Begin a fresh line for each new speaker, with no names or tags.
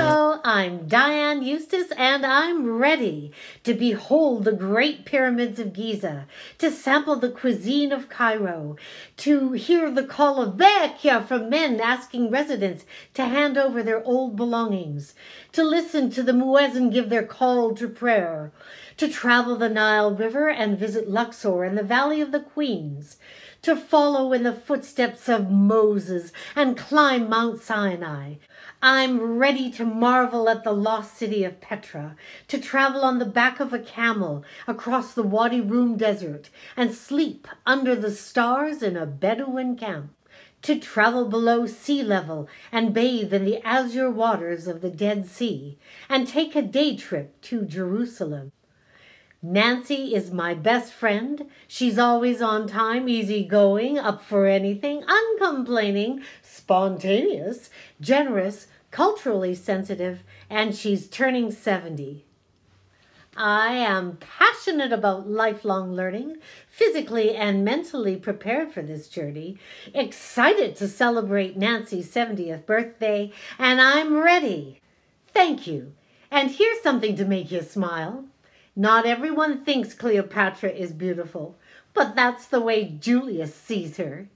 I'm Dianne Eustace, and I'm ready to behold the great pyramids of Giza, to sample the cuisine of Cairo, to hear the call of Bekia from men asking residents to hand over their old belongings, to listen to the muezzin give their call to prayer, to travel the Nile River and visit Luxor and the Valley of the Queens, to follow in the footsteps of Moses and climb Mount Sinai. I'm ready to marvel at the lost city of Petra, to travel on the back of a camel across the Wadi Rum desert and sleep under the stars in a Bedouin camp, to travel below sea level and bathe in the azure waters of the Dead Sea, and take a day trip to Jerusalem. Nancy is my best friend. She's always on time, easygoing, up for anything, uncomplaining, spontaneous, generous, culturally sensitive, and she's turning 70. I am passionate about lifelong learning, physically and mentally prepared for this journey, excited to celebrate Nancy's 70th birthday, and I'm ready. Thank you. And here's something to make you smile. Not everyone thinks Cleopatra is beautiful, but that's the way Julius sees her.